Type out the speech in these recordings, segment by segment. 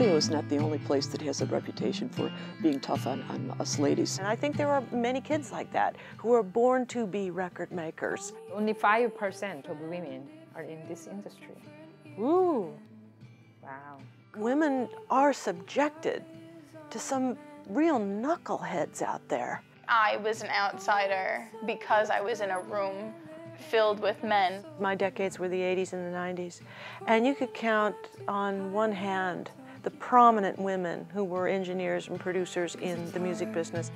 audio is not the only place that has a reputation for being tough on, on us ladies. And I think there are many kids like that who are born to be record makers. Only 5% of women are in this industry. Ooh. Wow. Women are subjected to some real knuckleheads out there. I was an outsider because I was in a room filled with men. My decades were the 80s and the 90s, and you could count on one hand the prominent women who were engineers and producers in the music business.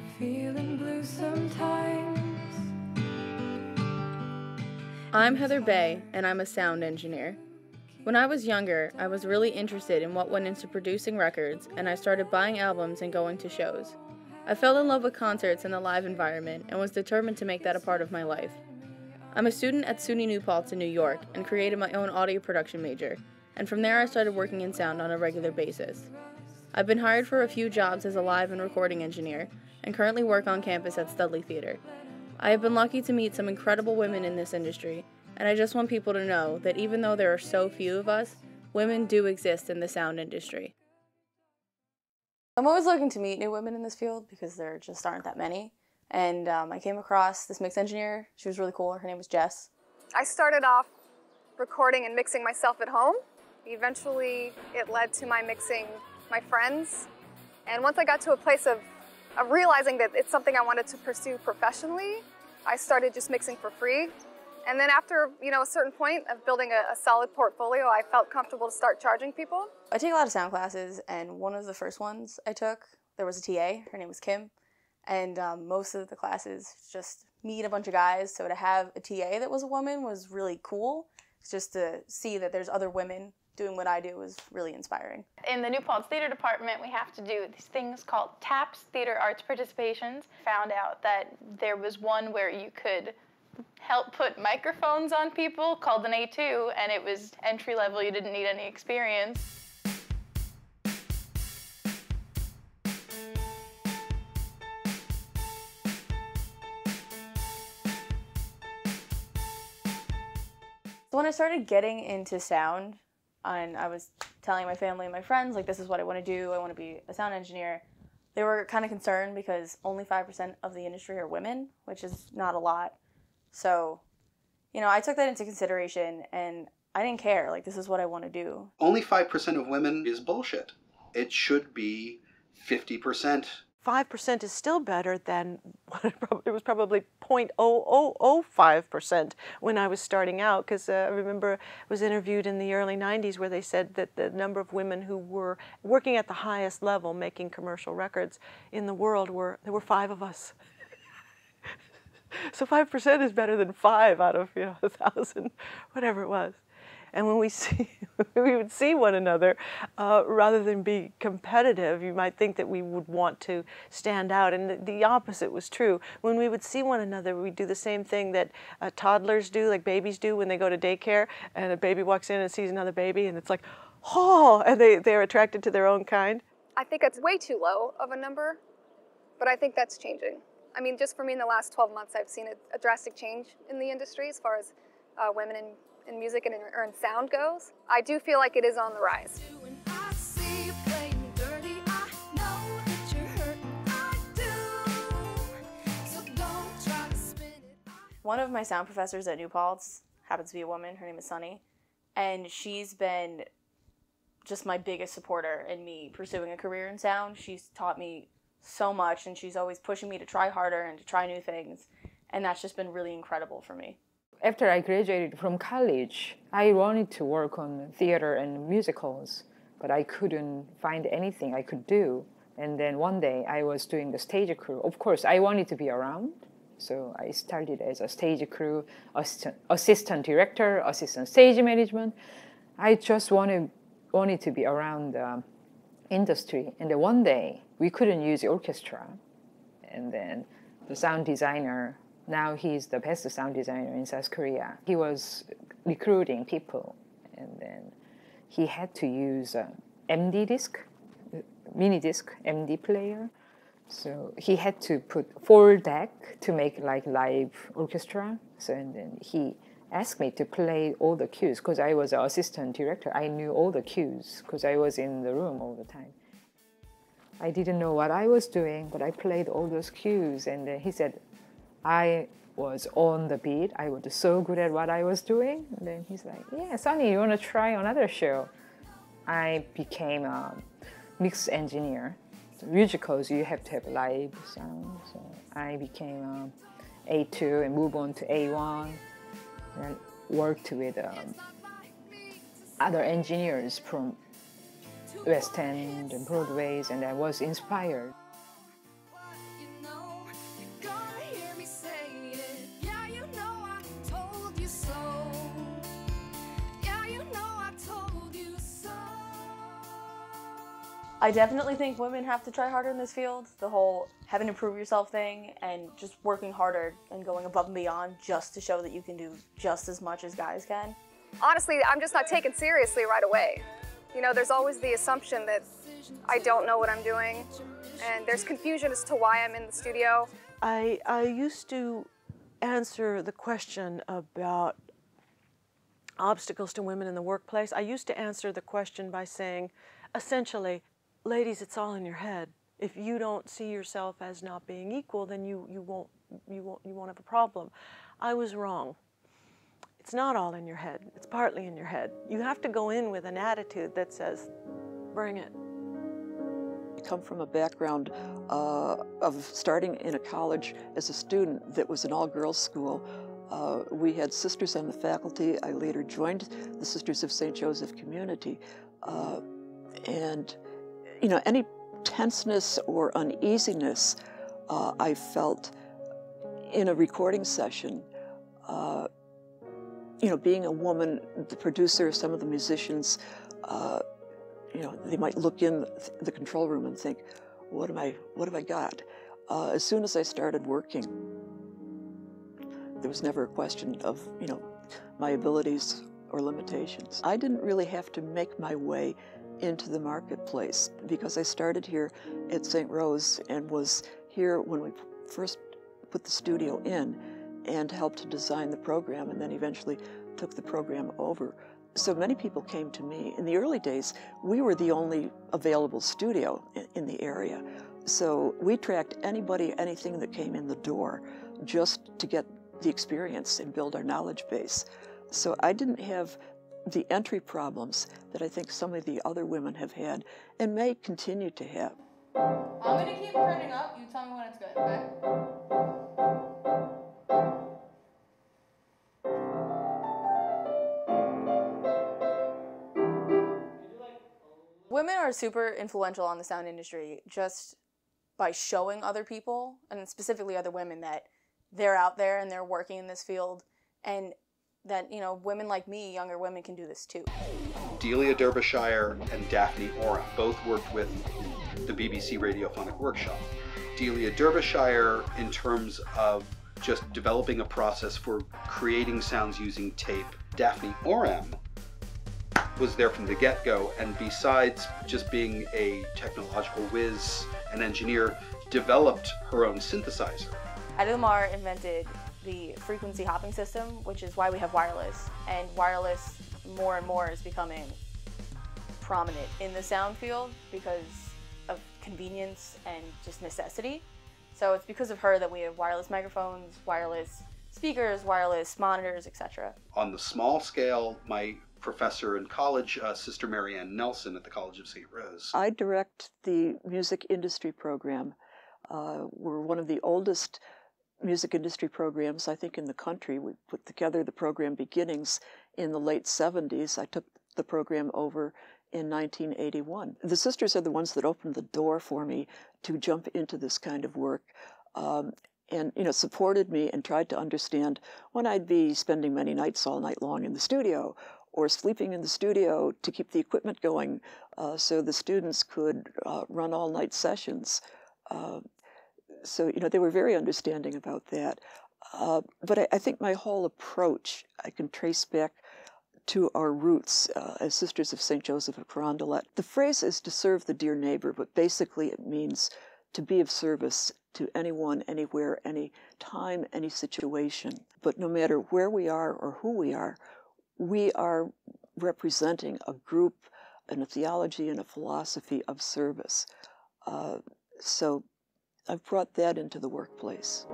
I'm Heather Bey, and I'm a sound engineer. When I was younger, I was really interested in what went into producing records, and I started buying albums and going to shows. I fell in love with concerts and the live environment and was determined to make that a part of my life. I'm a student at SUNY New Paltz in New York and created my own audio production major, and from there I started working in sound on a regular basis. I've been hired for a few jobs as a live and recording engineer and currently work on campus at Studley Theater. I have been lucky to meet some incredible women in this industry, and I just want people to know that even though there are so few of us, women do exist in the sound industry. I'm always looking to meet new women in this field because there just aren't that many. And um, I came across this mix engineer. She was really cool. Her name was Jess. I started off recording and mixing myself at home. Eventually, it led to my mixing my friends. And once I got to a place of, of realizing that it's something I wanted to pursue professionally, I started just mixing for free. And then after, you know, a certain point of building a, a, solid portfolio, I felt comfortable to start charging people. I take a lot of sound classes, and one of the first ones I took, there was a TA. Her name was Kim. And um, most of the classes just meet a bunch of guys. So to have a TA that was a woman was really cool. Just to see that there's other women doing what I do was really inspiring. In the New Paltz Theater Department, we have to do these things called TAPS, Theater Arts Participations. Found out that there was one where you could help put microphones on people called an A2, and it was entry level, you didn't need any experience. So when I started getting into sound, and I was telling my family and my friends, like, this is what I want to do, I want to be a sound engineer, they were kind of concerned because only 5% of the industry are women, which is not a lot. So, you know, I took that into consideration and I didn't care. Like, this is what I want to do. Only 5% of women is bullshit. It should be 50%. 5% is still better than what it was probably 0.0005% when I was starting out because uh, I remember I was interviewed in the early 90s where they said that the number of women who were working at the highest level making commercial records in the world were there were 5 of us. so 5% is better than 5 out of, you know, a 1000 whatever it was. And when we see, we would see one another, uh, rather than be competitive, you might think that we would want to stand out. And the, the opposite was true. When we would see one another, we'd do the same thing that uh, toddlers do, like babies do when they go to daycare, and a baby walks in and sees another baby, and it's like, oh, and they, they're attracted to their own kind. I think it's way too low of a number, but I think that's changing. I mean, just for me in the last 12 months, I've seen a, a drastic change in the industry as far as uh, women in in music and in, or in sound goes, I do feel like it is on the rise. One of my sound professors at New Paltz happens to be a woman. Her name is Sunny. And she's been just my biggest supporter in me pursuing a career in sound. She's taught me so much and she's always pushing me to try harder and to try new things. And that's just been really incredible for me after I graduated from college, I wanted to work on theater and musicals, but I couldn't find anything I could do. And then one day I was doing the stage crew. Of course, I wanted to be around, so I started as a stage crew, assistant, assistant director, assistant stage management. I just wanted wanted to be around the industry. And then one day we couldn't use the orchestra, and then the sound designer now he's the best sound designer in South Korea. He was recruiting people, and then he had to use a MD disc, mini disc MD player. So he had to put four deck to make like live orchestra. So and then he asked me to play all the cues because I was an assistant director. I knew all the cues because I was in the room all the time. I didn't know what I was doing, but I played all those cues. And he said, I was on the beat. I was so good at what I was doing. And then he's like, Yeah, Sunny, you want to try another show? I became a mix engineer. So musicals, you have to have live sound. So I became a A2 and moved on to A1 and worked with um, other engineers from West End and Broadways, and I was inspired. I definitely think women have to try harder in this field. The whole having to prove yourself thing and just working harder and going above and beyond just to show that you can do just as much as guys can. Honestly, I'm just not taken seriously right away. You know, there's always the assumption that I don't know what I'm doing, and there's confusion as to why I'm in the studio. I, I used to answer the question about obstacles to women in the workplace. I used to answer the question by saying, essentially, ladies, it's all in your head. If you don't see yourself as not being equal, then you, you, won't, you, won't, you won't have a problem. I was wrong. It's not all in your head. It's partly in your head. You have to go in with an attitude that says, bring it. I come from a background uh, of starting in a college as a student that was an all-girls school. Uh, we had sisters on the faculty. I later joined the Sisters of St. Joseph Community. Uh, and you know, any tenseness or uneasiness uh, I felt in a recording session, uh, you know, being a woman, the producer, some of the musicians, uh, you know, they might look in the control room and think, what am I, what have I got? Uh, as soon as I started working, there was never a question of, you know, my abilities or limitations. I didn't really have to make my way into the marketplace because I started here at St. Rose and was here when we first put the studio in and helped to design the program and then eventually took the program over. So many people came to me. In the early days, we were the only available studio in the area. So we tracked anybody, anything that came in the door just to get the experience and build our knowledge base. So I didn't have the entry problems that I think some of the other women have had and may continue to have. I'm going to keep turning up. You tell me when it's good, okay? Women are super influential on the sound industry just by showing other people, and specifically other women, that they're out there and they're working in this field. And that you know women like me, younger women, can do this too. Delia Derbyshire and Daphne Oram both worked with the BBC Radiophonic Workshop. Delia Derbyshire, in terms of just developing a process for creating sounds using tape. Daphne Oram was there from the get-go, and besides just being a technological whiz, an engineer, developed her own synthesizer. Hedy Lamarr invented the frequency hopping system, which is why we have wireless. And wireless more and more is becoming prominent in the sound field because of convenience and just necessity. So it's because of her that we have wireless microphones, wireless speakers, wireless monitors, etc. On the small scale, my professor in college, uh, Sister Mary Anne Nelson at the College of St. Rose. I direct the music industry program. Uh, we're one of the oldest music industry programs, I think, in the country. We put together the program beginnings in the late 70s. I took the program over in 1981. The sisters are the ones that opened the door for me to jump into this kind of work. Um, and you know supported me and tried to understand when I'd be spending many nights all night long in the studio or sleeping in the studio to keep the equipment going uh, so the students could uh, run all night sessions. Uh, so you know they were very understanding about that. Uh, but I, I, think my whole approach I can trace back to our roots uh, as Sisters of St. Joseph of Carondelet. The phrase is to serve the dear neighbor, but basically it means to be of service to anyone, anywhere, any time, any situation. But no matter where we are or who we are, we are representing a group and a theology and a philosophy of service. Uh, so I've brought that into the workplace.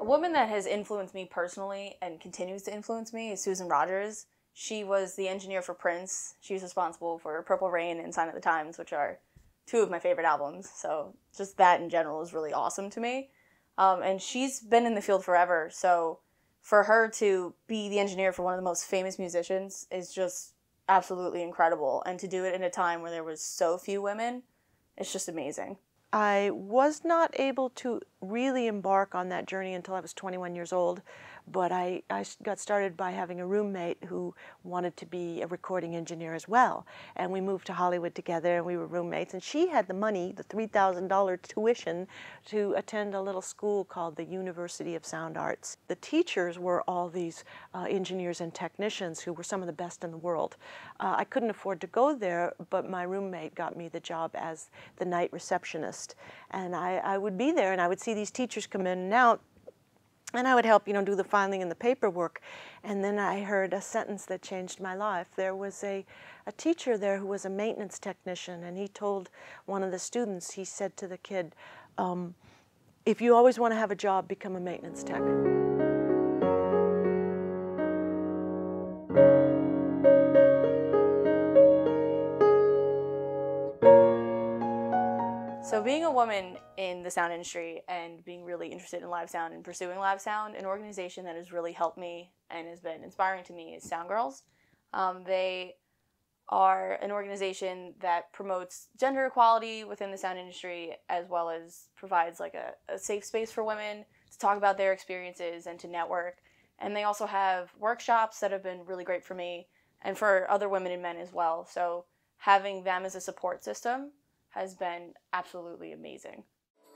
A woman that has influenced me personally and continues to influence me is Susan Rogers. She was the engineer for Prince. She was responsible for Purple Rain and Sign of the Times, which are two of my favorite albums. So just that in general is really awesome to me. Um, and she's been in the field forever. So for her to be the engineer for one of the most famous musicians is just absolutely incredible. And to do it in a time where there was so few women, it's just amazing. I was not able to really embark on that journey until I was 21 years old but I, I got started by having a roommate who wanted to be a recording engineer as well. And we moved to Hollywood together and we were roommates. And she had the money, the $3,000 tuition, to attend a little school called the University of Sound Arts. The teachers were all these uh, engineers and technicians who were some of the best in the world. Uh, I couldn't afford to go there, but my roommate got me the job as the night receptionist. And I, I would be there and I would see these teachers come in and out and I would help, you know, do the filing and the paperwork. And then I heard a sentence that changed my life. There was a, a teacher there who was a maintenance technician, and he told one of the students, he said to the kid, um, if you always want to have a job, become a maintenance tech. Woman in the sound industry and being really interested in live sound and pursuing live sound, an organization that has really helped me and has been inspiring to me is Sound Girls. Um, they are an organization that promotes gender equality within the sound industry as well as provides like a, a safe space for women to talk about their experiences and to network. And they also have workshops that have been really great for me and for other women and men as well. So having them as a support system has been absolutely amazing.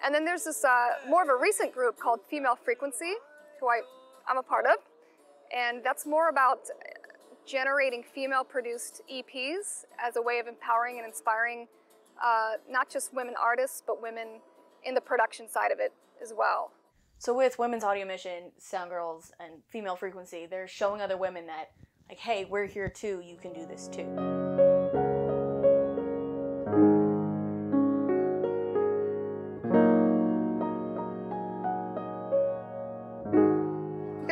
And then there's this uh, more of a recent group called Female Frequency, who I, I'm a part of. And that's more about generating female produced EPs as a way of empowering and inspiring uh, not just women artists, but women in the production side of it as well. So with Women's Audio Mission, Sound Girls, and Female Frequency, they're showing other women that, like, hey, we're here too, you can do this too.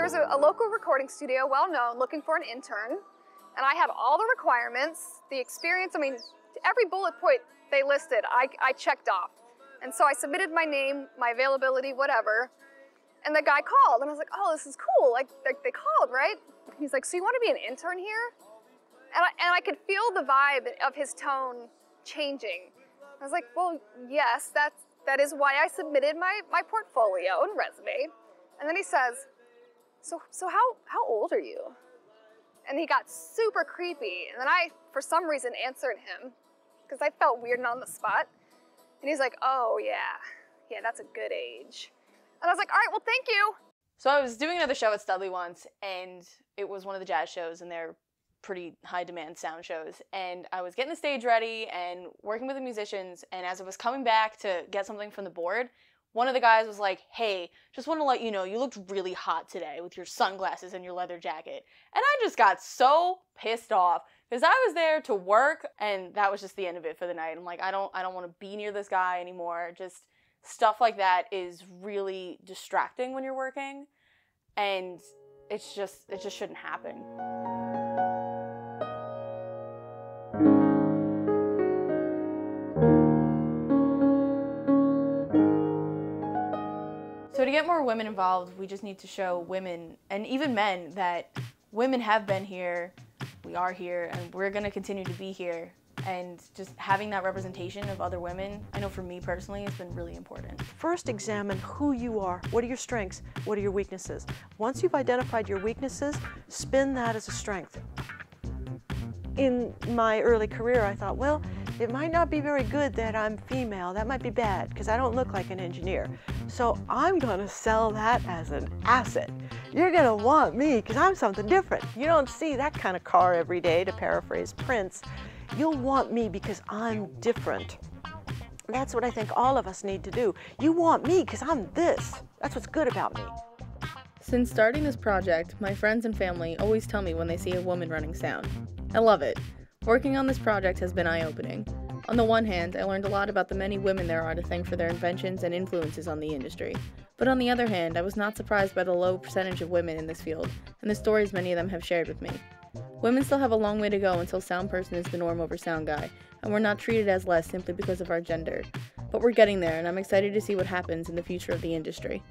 Was a, a local recording studio, well known, looking for an intern. And I had all the requirements, the experience, I mean, every bullet point they listed, I, I checked off. And so I submitted my name, my availability, whatever. And the guy called, and I was like, oh, this is cool. Like, they, they called, right? He's like, so you want to be an intern here? And I, and I could feel the vibe of his tone changing. I was like, well, yes, that's, that is why I submitted my, my portfolio and resume. And then he says, so, so how, how old are you? And he got super creepy. And then I, for some reason, answered him because I felt weird and on the spot. And he's like, oh, yeah, yeah, that's a good age. And I was like, all right, well, thank you. So I was doing another show at Studley once, and it was one of the jazz shows, and they're pretty high demand sound shows. And I was getting the stage ready and working with the musicians. And as I was coming back to get something from the board, one of the guys was like, Hey, just want to let you know, you looked really hot today with your sunglasses and your leather jacket. And I just got so pissed off because I was there to work and that was just the end of it for the night. I'm like, I don't I don't want to be near this guy anymore. Just stuff like that is really distracting when you're working and it's just it just shouldn't happen. To get more women involved, we just need to show women and even men that women have been here, we are here, and we're going to continue to be here. And just having that representation of other women, I know for me personally, has been really important. First, examine who you are. What are your strengths? What are your weaknesses? Once you've identified your weaknesses, spin that as a strength. In my early career, I thought, well, it might not be very good that I'm female. That might be bad because I don't look like an engineer. So I'm gonna sell that as an asset. You're gonna want me because I'm something different. You don't see that kind of car every day, to paraphrase Prince. You'll want me because I'm different. That's what I think all of us need to do. You want me because I'm this. That's what's good about me. Since starting this project, my friends and family always tell me when they see a woman running sound. I love it. Working on this project has been eye opening. On the one hand, I learned a lot about the many women there are to thank for their inventions and influences on the industry. But on the other hand, I was not surprised by the low percentage of women in this field, and the stories many of them have shared with me. Women still have a long way to go until sound person is the norm over sound guy, and we're not treated as less simply because of our gender. But we're getting there, and I'm excited to see what happens in the future of the industry.